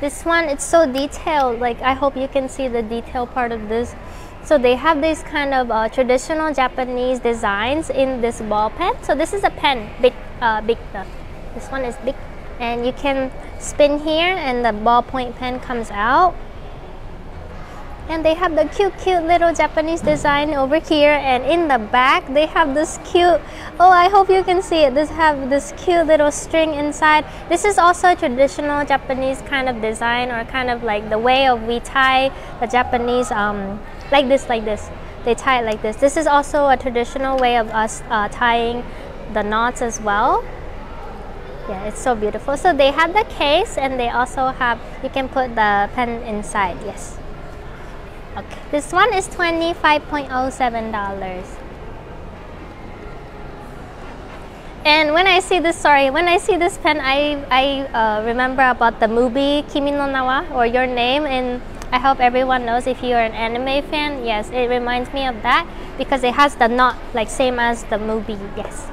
This one, it's so detailed. Like, I hope you can see the detail part of this. So they have these kind of uh, traditional Japanese designs in this ball pen. So this is a pen, big, uh, big. This one is big, and you can spin here, and the ballpoint pen comes out. And they have the cute, cute little Japanese design over here. And in the back, they have this cute, oh, I hope you can see it. This have this cute little string inside. This is also a traditional Japanese kind of design or kind of like the way of we tie the Japanese, um, like this, like this. They tie it like this. This is also a traditional way of us uh, tying the knots as well. Yeah, it's so beautiful. So they have the case and they also have, you can put the pen inside, yes. Okay, this one is $25.07. And when I see this, sorry, when I see this pen, I, I uh, remember about the movie Kimi no Nawa or Your Name. And I hope everyone knows if you're an anime fan, yes, it reminds me of that because it has the knot like same as the movie, yes.